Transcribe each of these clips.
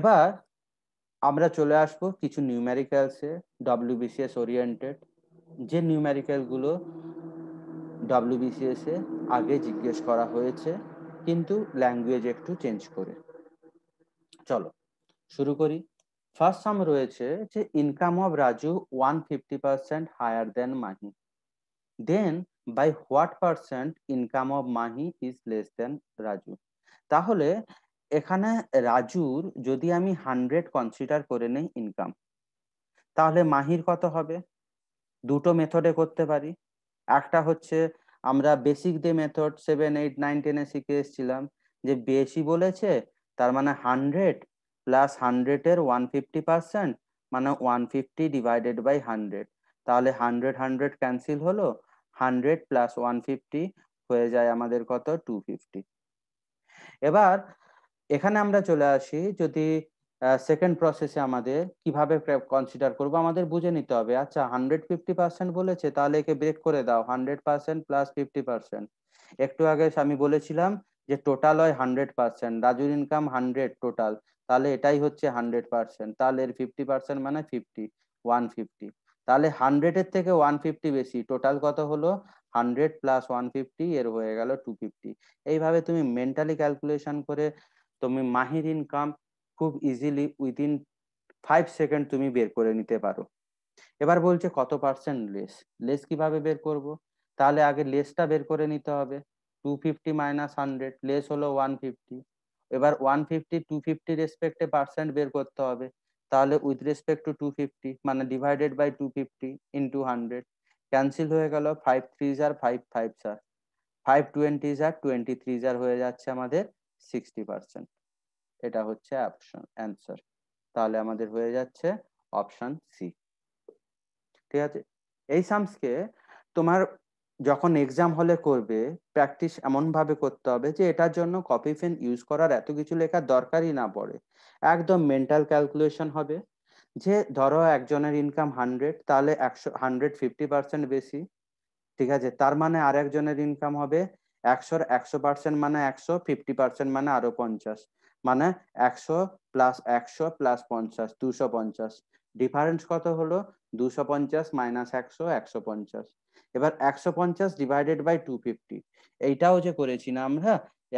এবার আমরা চলে আসব কিছু নিউমেরিক্যালসে ডব্লিউবিসিএস ওরিয়েন্টেড যে নিউমেরিক্যালগুলো ডব্লিউবিসিএস এ আগে জিজ্ঞেস করা হয়েছে, কিন্তু ল্যাঙ্গুয়েজ একটু চেঞ্জ করে। চলো, শুরু করি। ফার্স্ট সাম রয়েছে যে income of Raju one fifty percent higher than Mahi. Then by what percent income of Mahi is less than Raju? তাহলে এখানে রাজুর যদি আমি হান্ড্রেড কনসিডার করে নেই ইনকাম তাহলে মাহির কত হবে? দুটো মেথডে করতে পারি। একটা হচ্ছে আমরা basic day method seven eight nine টেনে শিখে এসেছিলাম যে বেশি বলেছে, তার মানে হান্ড্রেড প্লাস হান্ড্রেডের ওয়ান ফিফটি পার্সেন্ট মানে one fifty divided by hundred তাহলে হান্ড্রেড হান্ড্রেড ক্যান্সেল হলো হান্ড্রেড প্লাস ওয়ান ফিফটি হয়ে যায় আমাদের কত? টু ফিফটি এবার এখানে আমরা চলে আসি যদি সেকেন্ড প্রসেসে আমাদের কীভাবে কনসিডার করব আমাদের বুঝে নিতে হবে। আচ্ছা হান্ড্রেড ফিফটি পার্সেন্ট বলেছে, তাহলে একে ব্রেক করে দাও hundred percent plus fifty percent একটু আগে আমি বলেছিলাম যে টোটাল হয় হান্ড্রেড পার্সেন্ট রাজুর ইনকাম হান্ড্রেড টোটাল তাহলে এটাই হচ্ছে হান্ড্রেড পার্সেন্ট তাহলে এর ফিফটি পার্সেন্ট মানে ফিফটি ওয়ান ফিফটি তাহলে হান্ড্রেডের থেকে ওয়ান ফিফটি বেশি টোটাল কত হলো? হান্ড্রেড প্লাস ওয়ান ফিফটি এর হয়ে গেল টু ফিফটি এইভাবে তুমি মেন্টালি ক্যালকুলেশন করে তুমি মাহির ইনকাম খুব ইজিলি উইদিন ফাইভ সেকেন্ড তুমি বের করে নিতে পারো। এবার বলছে কত পার্সেন্ট লেস লেস কীভাবে বের করব? তাহলে আগে লেসটা বের করে নিতে হবে। Two fifty minus hundred less হলো ওয়ান ফিফটি এবার ওয়ান ফিফটি টু ফিফটি রেসপেক্টে পার্সেন্ট বের করতে হবে। তাহলে with respect to two fifty মানে divided by two fifty into hundred cancel হয়ে গেল ফাইভ থ্রি জার ফাইভ ফাইভ জার ফাইভ টোয়েন্টি জার টোয়েন্টি থ্রি জার হয়ে যাচ্ছে আমাদের সিক্সটি পার্সেন্ট এটা হচ্ছে অপশন অ্যান্সার তাহলে আমাদের হয়ে যাচ্ছে অপশন সি ঠিক আছে? এই সামসকে তোমার যখন এক্সাম হলে করবে প্র্যাকটিস এমনভাবে করতে হবে যে এটার জন্য কপি পেন ইউজ করার এত কিছু লেখার দরকারই না পড়ে। একদম মেন্টাল ক্যালকুলেশন হবে। যে ধরো একজনের ইনকাম হান্ড্রেড তাহলে একশো হান্ড্রেড ফিফটি পার্সেন্ট বেশি। ঠিক আছে? তার মানে আর একজনের ইনকাম হবে একশোর একশো পার্সেন্ট মানে একশো ফিফটি পার্সেন্ট মানে আরও পঞ্চাশ। মানে একশো প্লাস একশো প্লাস পঞ্চাশ, দুশো পঞ্চাশ। ডিফারেন্স কত হলো? দুশো পঞ্চাশ মাইনাস একশো একশো পঞ্চাশ। এবার একশো পঞ্চাশ ডিভাইডেড বাই টু ফিফটি এইটাও যে করেছি না আমরা,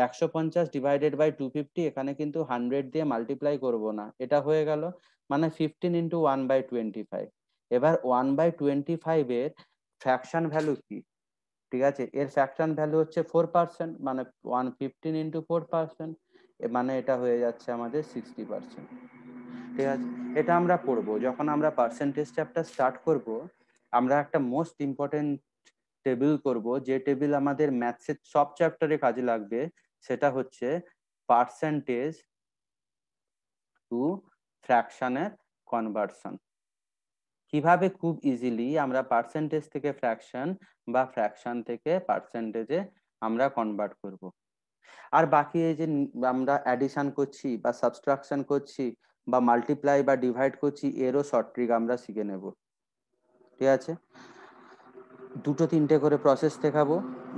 একশো পঞ্চাশ ডিভাইডেড বাই টু ফিফটি এখানে কিন্তু হান্ড্রেড দিয়ে মাল্টিপ্লাই করব না। এটা হয়ে গেল মানে fifteen into one by twenty five এবার ওয়ান বাই টোয়েন্টি ফাইভের ফ্র্যাকশন ভ্যালু কি? ঠিক আছে? এর ফ্র্যাকশন ভ্যালু হচ্ছে ফোর পার্সেন্ট মানে one fifteen into four percent মানে এটা হয়ে যাচ্ছে আমাদের সিক্সটি পার্সেন্ট ঠিক আছে? এটা আমরা পড়ব, যখন আমরা পার্সেন্টেজ চ্যাপ্টার স্টার্ট করব, আমরা একটা মোস্ট ইম্পর্টেন্ট টেবিল করব, যে টেবিল আমাদের ম্যাথসের সব চ্যাপ্টারে কাজে লাগবে, সেটা হচ্ছে পার্সেন্টেজ টু ফ্র্যাকশনের কনভার্সন কীভাবে খুব ইজিলি আমরা পার্সেন্টেজ থেকে ফ্র্যাকশন বা ফ্র্যাকশন থেকে পার্সেন্টেজে আমরা কনভার্ট করব? আর বাকি এই যে আমরা অ্যাডিশন করছি বা সাবস্ট্রাকশন করছি বা মাল্টিপ্লাই বা ডিভাইড করছি, এরও শর্ট ট্রিক আমরা শিখে নেব। ঠিক আছে? দুটো তিনটে করে প্রসেস দেখাবো,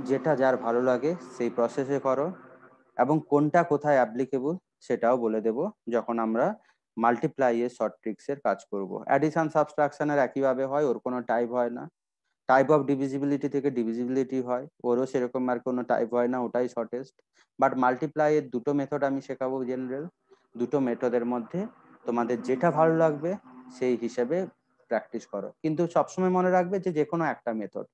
যেটা যার ভালো লাগে সেই প্রসেসে করো এবং কোনটা কোথায় অ্যাপ্লিকেবল সেটাও বলে দেব, যখন আমরা মাল্টিপ্লাই এর শর্ট ট্রিক্স এর কাজ করব। অ্যাডিশন সাবস্ট্রাকশনের একইভাবে হয়, ওর কোনো টাইপ হয় না। টাইপ অফ ডিভিজিবিলিটি থেকে ডিভিজিবিলিটি হয়, ওরও সেরকম আর কোনো টাইপ হয় না, ওটাই শর্টেস্ট বাট মাল্টিপ্লাই এর দুটো মেথড আমি শেখাবো জেনারেল দুটো মেথডের মধ্যে। তোমাদের যেটা ভালো লাগবে, সেই হিসেবে প্র্যাকটিস করো। কিন্তু সবসময় মনে রাখবে যে যে কোনো একটা মেথড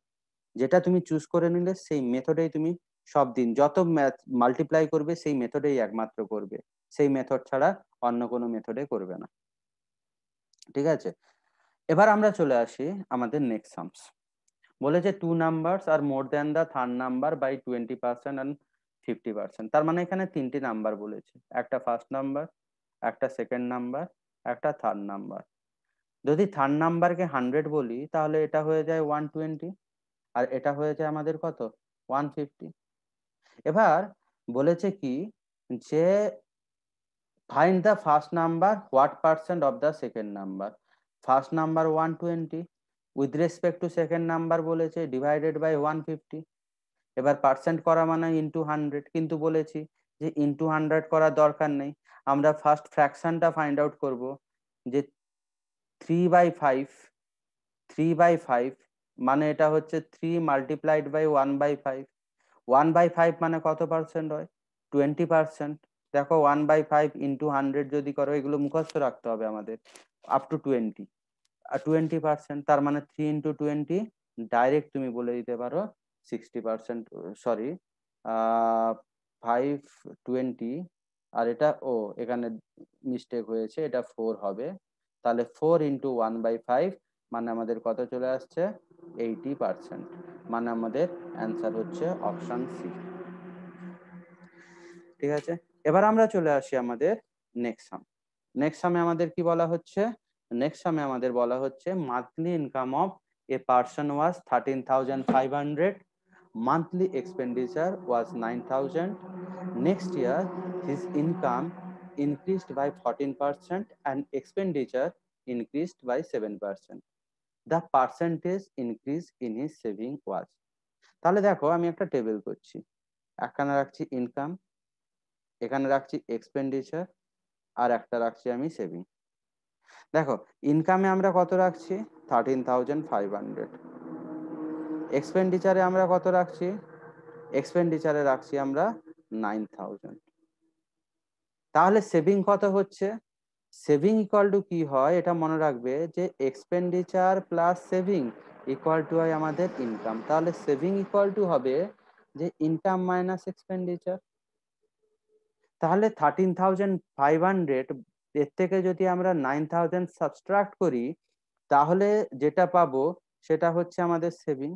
যেটা তুমি চুজ করে নিলে, সেই মেথডেই তুমি সব দিন যত ম্যাথ মাল্টিপ্লাই করবে, সেই মেথডেই একমাত্র করবে। সেই মেথড ছাড়া অন্য কোনো মেথডে করবে না। ঠিক আছে? এবার আমরা চলে আসি আমাদের নেক্সট সামস বলেছে two numbers are more than the third number by twenty percent and fifty percent তার মানে এখানে তিনটি নাম্বার বলেছে। একটা ফার্স্ট নাম্বার একটা সেকেন্ড নাম্বার একটা থার্ড নাম্বার যদি থার্ড নাম্বারকে হান্ড্রেড বলি, তাহলে এটা হয়ে যায় ওয়ান টোয়েন্টি আর এটা হয়ে যায় আমাদের কত? ওয়ান ফিফটি এবার বলেছে কি, যে the first number what percent of the second number first number one twenty with respect to second number বলেছে ডিভাইডেড বাই ওয়ান ফিফটি এবার পার্সেন্ট করা মানে ইন্টু হান্ড্রেড কিন্তু বলেছি যে ইন্টু হান্ড্রেড করার দরকার নেই। আমরা ফার্স্ট ফ্র্যাকশনটা ফাইন্ড আউট করব যে three by five three by five মানে এটা হচ্ছে three multiplied by one by five one by five মানে কত পার্সেন্ট হয়? টোয়েন্টি পার্সেন্ট দেখো one by five into hundred যদি করো, এগুলো মুখস্থ রাখতে হবে আমাদের up to twenty twenty percent তার মানে থ্রি ইন্টু টোয়েন্টি ডাইরেক্ট তুমি বলে দিতে পারো sixty percent sorry five twenty আর এটা, ও, এখানে মিস্টেক হয়েছে, এটা ফোর হবে। তাহলে four into one by five মানে আমাদের কত চলে আসছে? এইটি পার্সেন্ট মানে আমাদের অ্যান্সার হচ্ছে অপশান সি ঠিক আছে? এবার আমরা চলে আসি আমাদের নেক্সট সাম নেক্সট সামে আমাদের কি বলা হচ্ছে? নেক্সট সামে আমাদের বলা হচ্ছে monthly income of a person was thirteen thousand five hundred monthly expenditure was 9000 next year his income increased by 14% and expenditure increased by 7% the percentage increase in his saving was. তাহলে দেখো আমি একটা table করছি। এখানে রাখছি income এখানে রাখছি expenditure আর একটা রাখছি আমি সেভিং দেখো ইনকামে আমরা কত রাখছি? থার্টিন থাউজেন্ড ফাইভ হান্ড্রেড এক্সপেন্ডিচারে আমরা কত রাখছি? এক্সপেন্ডিচারে রাখছি আমরা নাইন থাউজেন্ড তাহলে সেভিং কত হচ্ছে? সেভিং ইকুয়াল টু কি হয়? এটা মনে রাখবে যে expenditure plus saving equal to হয় আমাদের ইনকাম তাহলে সেভিং ইকুয়াল টু হবে যে ইনকাম মাইনাস এক্সপেন্ডিচার তাহলে থার্টিন থাউজেন্ড ফাইভ হান্ড্রেড এর থেকে যদি আমরা নাইন থাউজেন্ড সাবস্ট্রাক্ট করি, তাহলে যেটা পাবো সেটা হচ্ছে আমাদের সেভিং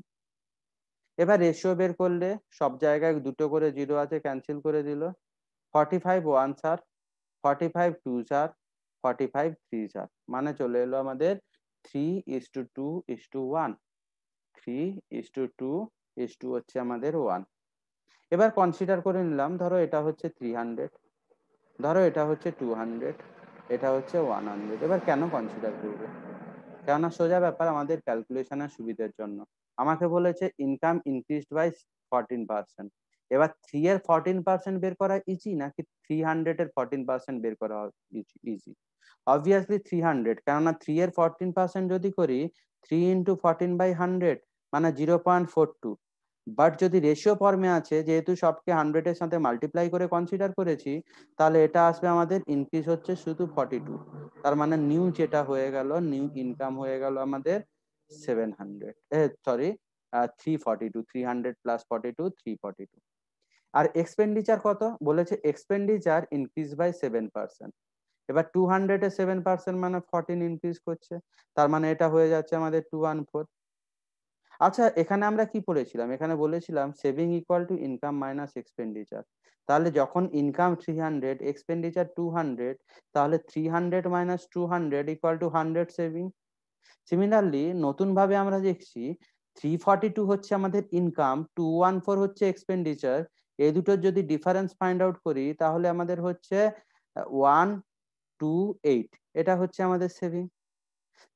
এবার রেশিও বের করলে সব জায়গায় দুটো করে জিরো আছে ক্যান্সেল করে দিল। ফর্টি ফাইভ ওয়ান সার ফর্টি ফাইভ টু সার ফর্টি ফাইভ থ্রি সার মানে চলে এলো আমাদের three is two two is two one three is two two is two হচ্ছে আমাদের ওয়ান এবার কনসিডার করে নিলাম, ধরো এটা হচ্ছে থ্রি হান্ড্রেড ধরো এটা হচ্ছে টু হান্ড্রেড এটা হচ্ছে ওয়ান হান্ড্রেড এবার কেন কনসিডার করবে? কেননা সোজা ব্যাপার আমাদের ক্যালকুলেশনের সুবিধার জন্য। আমাকে বলেছে income increased by fourteen percent এবার থ্রি এর ফরটিন পার্সেন্ট বের করা ইজি নাকি থ্রি হান্ড্রেড এর ফরটিন পার্সেন্ট বের করা ইজি অবভিয়াসলি থ্রি হান্ড্রেড কেননা থ্রি এর ফরটিন পার্সেন্ট যদি করি three into fourteen by hundred মানে zero point four two but যদি রেশিও ফর্মে আছে, যেহেতু সবকে হান্ড্রেড এর সাথে মাল্টিপ্লাই করে কনসিডার করেছি, তাহলে এটা আসবে আমাদের ইনক্রিজ হচ্ছে শুধু ফর্টি টু তার মানে নিউ যেটা হয়ে গেল নিউ ইনকাম হয়ে গেল আমাদের seven hundred sorry three forty two three hundred plus forty two three forty two আর এক্সপেন্ডিচার কত? বলেছে expenditure increase by seven percent এবার টু হান্ড্রেড সেভেন পার্সেন্ট মানে ফর্টিন ইনক্রিজ করছে। তার মানে এটা হয়ে যাচ্ছে আমাদের টু ওয়ান ফোর আচ্ছা এখানে আমরা কি পড়েছিলাম? এখানে বলেছিলাম saving equal to income minus expenditure তাহলে যখন income three hundred expenditure two hundred তাহলে three hundred minus two hundred equal to hundred saving similarly নতুন ভাবে আমরা দেখছি থ্রি ফর্টি টু হচ্ছে আমাদের ইনকাম টু ওয়ান ফোর হচ্ছে এক্সপেন্ডিচার এই দুটোর যদি ডিফারেন্স ফাইন্ড আউট করি, তাহলে আমাদের হচ্ছে ওয়ান টু এইট এটা হচ্ছে আমাদের সেভিং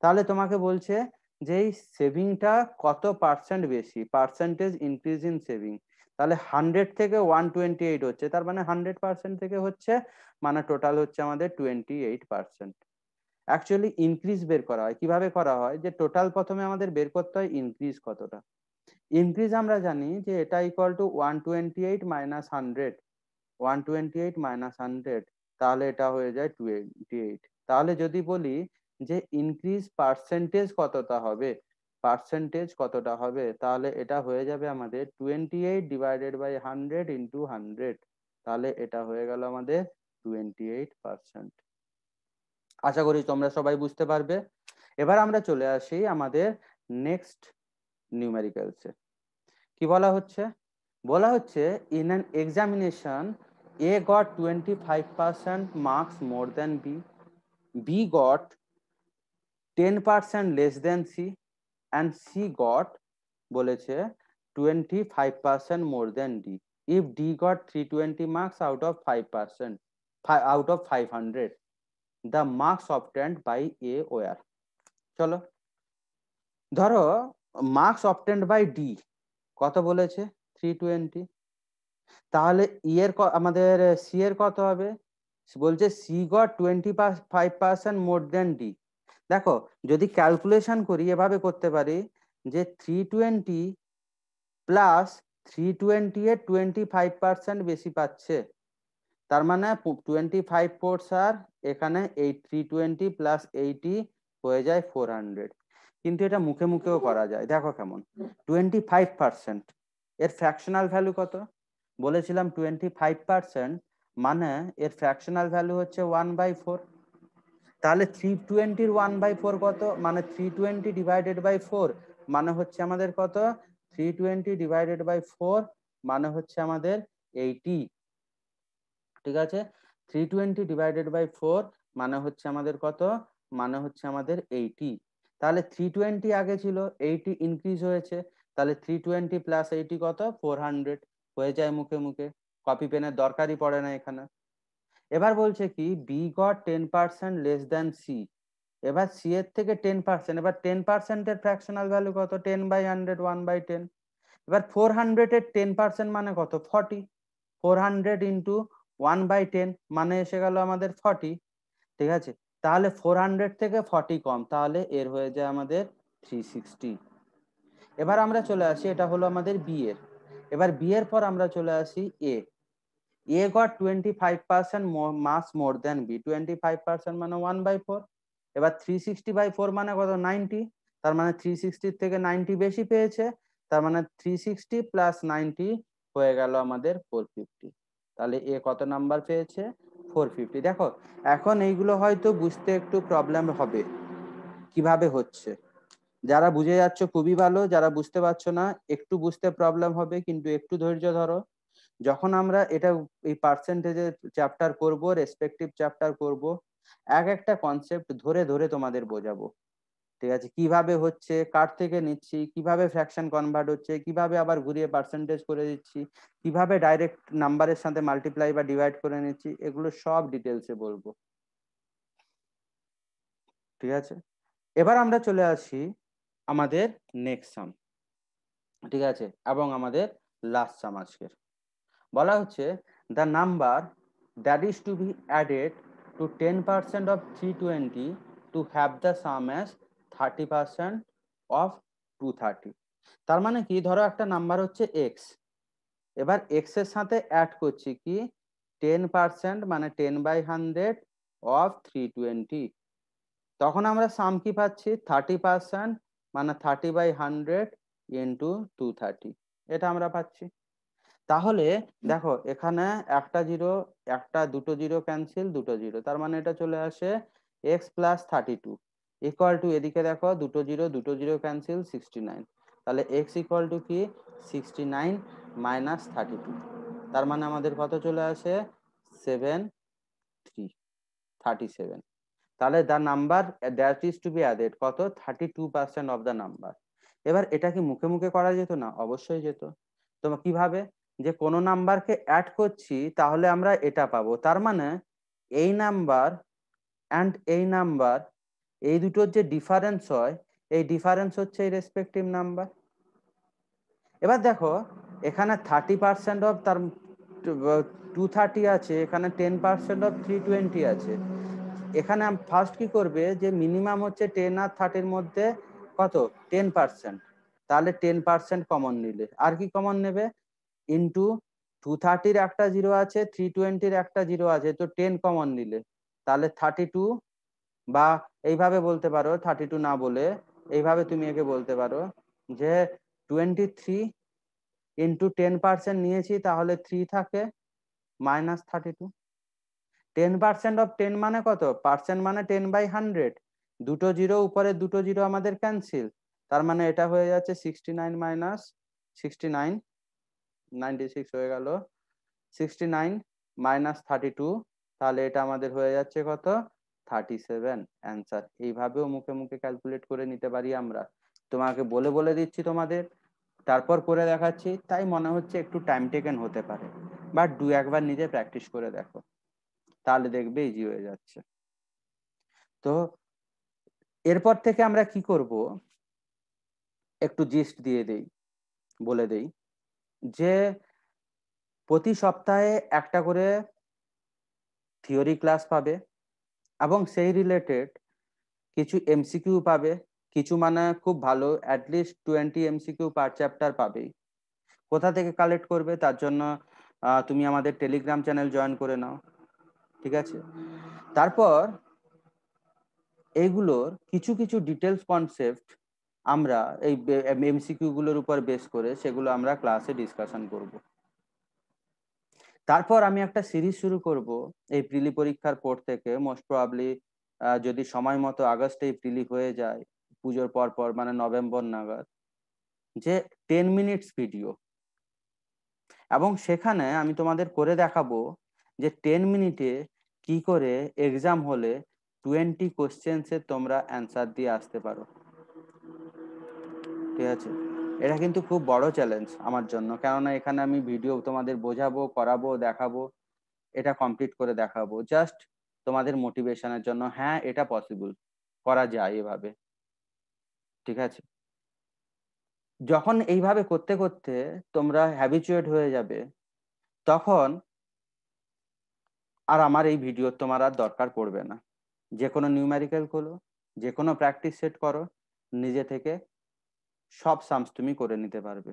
তাহলে তোমাকে বলছে যে সেভিংটা কত পার্সেন্ট বেশি? পার্সেন্টেজ ইনক্রিজ ইন সেভিং তাহলে হান্ড্রেড থেকে ওয়ান টোয়েন্টি এইট হচ্ছে, তার মানে হান্ড্রেড পার্সেন্ট থেকে হচ্ছে মানে টোটাল হচ্ছে আমাদের twenty eight percent actually increase বের করা হয়। কীভাবে করা হয়? যে টোটাল প্রথমে আমাদের বের করতে হয় ইনক্রিজ কতটা। ইনক্রিজ আমরা জানি যে এটা equal to one twenty eight minus hundred one twenty eight minus hundred তাহলে এটা হয়ে যায় টোয়েন্টি এইট তাহলে যদি বলি যে ইনক্রিজ পার্সেন্টেজ কতটা হবে পার্সেন্টেজ কতটা হবে, তাহলে এটা হয়ে যাবে আমাদের twenty eight divided by hundred into hundred তাহলে এটা হয়ে গেল আমাদের টোয়েন্টি এইট পার্সেন্ট আশা করি তোমরা সবাই বুঝতে পারবে। এবার আমরা চলে আসি আমাদের নেক্সট নিউমেরিক্যালসে কি বলা হচ্ছে? বলা হচ্ছে in an examination A got twenty five percent marks more than B B got ten percent less than C and C got বলেছে twenty five percent more than D if D got three twenty marks out of five percent out of five hundred the marks obtained by A were চলো, ধরো marks obtained by D কত বলেছে? Three twenty তাহলে ই এর আমাদের C এর কত হবে? বলছে C got twenty five percent more than D দেখো, যদি ক্যালকুলেশন করি, এভাবে করতে পারি যে three twenty plus three twenty এর টোয়েন্টি ফাইভ পার্সেন্ট বেশি পাচ্ছে। তার মানে টোয়েন্টি ফাইভ ফোর আর এখানে এই থ্রি টোয়েন্টি প্লাস এইটি হয়ে যায় ফোর হান্ড্রেড কিন্তু এটা মুখে মুখেও করা যায়। দেখো কেমন টোয়েন্টি ফাইভ পার্সেন্ট এর ফ্র্যাকশনাল ভ্যালু কত? বলেছিলাম টোয়েন্টি ফাইভ পার্সেন্ট মানে এর ফ্র্যাকশনাল ভ্যালু হচ্ছে ওয়ান বাই ফোর তাহলে থ্রি টোয়েন্টির ওয়ান বাই ফোর কত? মানে three twenty divided by four মানে হচ্ছে আমাদের কত? Three twenty divided by four মানে হচ্ছে আমাদের এইটি ঠিক আছে? Three twenty divided by four মানে হচ্ছে আমাদের কত? মানে হচ্ছে আমাদের এইটি তাহলে থ্রি টোয়েন্টি আগে ছিল এইটি ইনক্রিজ হয়েছে। তাহলে থ্রি টোয়েন্টি প্লাস এইটি কত? ফোর হান্ড্রেড হয়ে যায় মুখে মুখে। কপি পেনের দরকারই পড়ে না এখানে। এবার বলছে কি B got ten percent less than C এবার সি এর থেকে টেন পার্সেন্ট এবার টেন পার্সেন্টের ফ্র্যাকশনাল ভ্যালু কত? Ten by hundred one by ten এবার ফোর হান্ড্রেডের টেন পার্সেন্ট মানে কত? Forty four hundred into one by ten মানে এসে গেল আমাদের ফর্টি ঠিক আছে? তাহলে ফোর হান্ড্রেড থেকে ফর্টি কম, তাহলে এর হয়ে যায় আমাদের থ্রি সিক্সটি এবার আমরা চলে আসি, এটা হলো আমাদের বি এর। এবার বি এর পর আমরা চলে আসি A five percent marks more than B twenty five percent মানে ওয়ান বাই ফোর এবার থ্রি সিক্সটি বাই ফোর মানে কত? নাইনটি তার মানে থ্রি সিক্সটির থেকে নাইনটি বেশি পেয়েছে, তার মানে থ্রি সিক্সটি প্লাস নাইনটি হয়ে গেল আমাদের ফোর ফিফটি তাহলে এ কত নাম্বার পেয়েছে? ফোর ফিফটি দেখো, এখন এইগুলো হয়তো বুঝতে একটু প্রবলেম হবে, কীভাবে হচ্ছে? যারা বুঝে যাচ্ছ খুবই ভালো, যারা বুঝতে পারছ না, একটু বুঝতে প্রবলেম হবে, কিন্তু একটু ধৈর্য ধরো। যখন আমরা এটা এই পার্সেন্টেজের চ্যাপ্টার করব রেসপেক্টিভ চ্যাপ্টার করব, এক একটা কনসেপ্ট ধরে ধরে তোমাদের বোঝাবো। ঠিক আছে? কীভাবে হচ্ছে, কার থেকে নিচ্ছি, কীভাবে ফ্র্যাকশন কনভার্ট হচ্ছে, কীভাবে আবার ঘুরিয়ে পার্সেন্টেজ করে দিচ্ছি, কীভাবে ডাইরেক্ট নাম্বারের সাথে মাল্টিপ্লাই বা ডিভাইড করে নিচ্ছি, এগুলো সব ডিটেলসে বলব। ঠিক আছে? এবার আমরা চলে আসি আমাদের নেক্সট সাম ঠিক আছে? এবং আমাদের লাস্ট সাম আজকের। বলা হচ্ছে the number that is to be added to ten percent of three twenty to have the sum as thirty percent of two thirty তার মানে কি? ধরো একটা নাম্বার হচ্ছে এক্স এবার এক্সের সাথে অ্যাড করছি কি? টেন পার্সেন্ট মানে ten by hundred of three twenty তখন আমরা সাম কি পাচ্ছি? থার্টি পার্সেন্ট মানে thirty by hundred into two thirty এটা আমরা পাচ্ছি। তাহলে দেখো এখানে একটা জিরো একটা দুটো জিরো ক্যান্সেল দুটো জিরো। তার মানে এটা চলে আসে X plus thirty two equal to এদিকে দেখো দুটো জিরো দুটো জিরো ক্যান্সেল সিক্সটি নাইন তাহলে এক্স ইকুয়াল টু কি? Sixty nine minus thirty two তার মানে আমাদের কত চলে আসে? সেভেন থ্রি থার্টি সেভেন তাহলে the number that is to be added কত? Thirty two percent of the number এবার এটা কি মুখে মুখে করা যেত না? অবশ্যই যেত। তো কীভাবে? যে কোনো নাম্বারকে অ্যাড করছি, তাহলে আমরা এটা পাবো। তার মানে এই নাম্বার অ্যান্ড এই নাম্বার, এই দুটোর যে ডিফারেন্স হয়, এই ডিফারেন্স হচ্ছে এই রেসপেক্টিভ নাম্বার এবার দেখো, এখানে থার্টি পার্সেন্ট অফ তার টু থার্টি আছে, এখানে ten percent of three twenty আছে। এখানে ফার্স্ট কি করবে যে মিনিমাম হচ্ছে টেন আর থার্টির মধ্যে কত? টেন পার্সেন্ট তাহলে টেন পার্সেন্ট কমন নিলে। আর কি কমন নেবে? ইন্টু টু থার্টির একটা জিরো আছে থ্রি টোয়েন্টির একটা জিরো আছে, তো টেন কমন নিলে। তাহলে থার্টি টু বা এইভাবে বলতে পারো থার্টি টু না বলে, এইভাবে তুমি একে বলতে পারো যে twenty three into ten percent নিয়েছি, তাহলে থ্রি থাকে minus thirty two ten percent of ten মানে কত? পার্সেন্ট মানে টেন বাই হান্ড্রেড দুটো জিরো উপরে দুটো জিরো আমাদের ক্যান্সেল তার মানে এটা হয়ে যাচ্ছে sixty nine minus sixty nine ninety six হয়ে গেল। Sixty nine minus thirty two তাহলে এটা আমাদের হয়ে যাচ্ছে কত? থার্টি সেভেন এইভাবেও মুখে মুখে ক্যালকুলেট করে নিতে পারি আমরা। তোমাকে বলে বলে দিচ্ছি তোমাদের। তারপর করে দেখাচ্ছি, তাই মনে হচ্ছে একটু টাইম টেকেন হতে পারে। বাট দু একবার নিজে প্র্যাকটিস করে দেখো। তাহলে দেখবে ইজি হয়ে যাচ্ছে। তো এরপর থেকে আমরা কি করব? একটু জিস্ট দিয়ে দেই, বলে দেই। যে প্রতি সপ্তাহে একটা করে থিওরি ক্লাস পাবে এবং সেই রিলেটেড কিছু এমসিকিউ পাবে, কিছু মানে খুব ভালো at least twenty MCQ per chapter পাবেই। কোথা থেকে কালেক্ট করবে তার জন্য তুমি আমাদের টেলিগ্রাম চ্যানেল জয়েন করে নাও, ঠিক আছে? তারপর এইগুলোর কিছু কিছু ডিটেলস কনসেপ্ট আমরা এই এমসিকিউ গুলোর উপর বেস করে সেগুলো আমরা ক্লাসে ডিসকাশন করব। তারপর আমি একটা সিরিজ শুরু করব, এই প্রিলি পরীক্ষার পর থেকে। মোস্ট প্রবাবলি যদি সময় মতো আগস্টেই প্রিলি হয়ে যায়, পুজোর পর পর মানে নভেম্বর নাগাদ, যে টেন মিনিটস ভিডিও এবং সেখানে আমি তোমাদের করে দেখাবো যে টেন মিনিটে কি করে এক্সাম হলে টোয়েন্টি কোশ্চেন্সে তোমরা অ্যান্সার দিয়ে আসতে পারো। ঠিক আছে। এটা কিন্তু খুব বড় চ্যালেঞ্জ আমার জন্য। কেননা এখানে আমি ভিডিও তোমাদের বোঝাবো, করাবো, দেখাবো, এটা কমপ্লিট করে দেখাবো। জাস্ট তোমাদের মোটিভেশনের জন্য হ্যাঁ এটা পসিবল করা যায় এভাবে। ঠিক আছে? যখন এইভাবে করতে করতে তোমরা হ্যাবিচুয়েট হয়ে যাবে, তখন আর আমার এই ভিডিও তোমার আর দরকার পড়বে না। যে কোনো নিউম্যারিক্যাল খোলো যে কোনো প্র্যাকটিস সেট করো, নিজে থেকে সব সামস তুমি করে নিতে পারবে।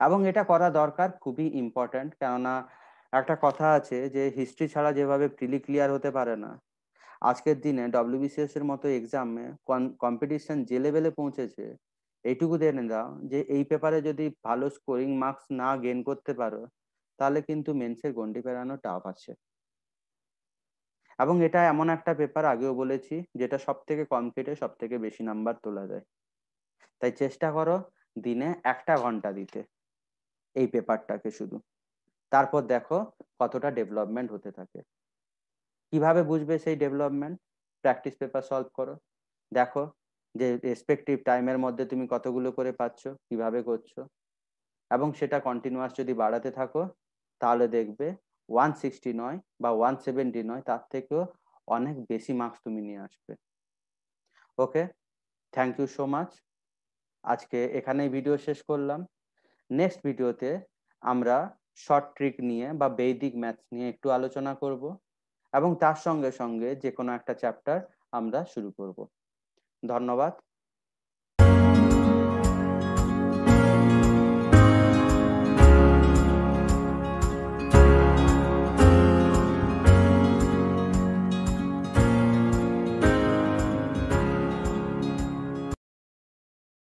এবং এটা করা দরকার খুবই ইম্পর্ট্যান্ট কেননা একটা কথা আছে যে হিস্ট্রি ছাড়া যেভাবে প্রিলি ক্লিয়ার হতে পারে না, আজকের দিনে ডব্লিউবিসিএস এর মতো এক্সামে কম্পিটিশন যে লেভেলে পৌঁছেছে, এইটুকু জেনে দাও যে, এই পেপারে যদি ভালো স্কোরিং মার্কস না গেন করতে পারো, তাহলে কিন্তু মেন্সের গন্ডি পেরানো টাফ আছে। এবং এটা এমন একটা পেপার আগেও বলেছি, যেটা সব থেকে কম কেটে সব থেকে বেশি নাম্বার তোলা যায়। তাই চেষ্টা করো দিনে একটা ঘণ্টা দিতে এই পেপারটাকে শুধু। তারপর দেখো কতটা ডেভেলপমেন্ট হতে থাকে। কীভাবে বুঝবে সেই ডেভেলপমেন্ট প্র্যাকটিস পেপার সলভ করো। দেখো যে রেসপেক্টিভ টাইমের মধ্যে তুমি কতগুলো করে পাচ্ছ, কীভাবে করছ। এবং সেটা কন্টিনিউয়াস যদি বাড়াতে থাকো, তাহলে দেখবে ওয়ান সিক্সটি নয় বা ওয়ান সেভেন্টি নয় তার থেকেও অনেক বেশি মার্কস তুমি নিয়ে আসবে। Okay thank you so much আজকে এখানেই ভিডিও শেষ করলাম। নেক্সট ভিডিওতে আমরা শর্ট ট্রিক নিয়ে বা বৈদিক ম্যাথস নিয়ে একটু আলোচনা করব এবং তার সঙ্গে সঙ্গে যে কোনো একটা চ্যাপ্টার আমরা শুরু করব। ধন্যবাদ।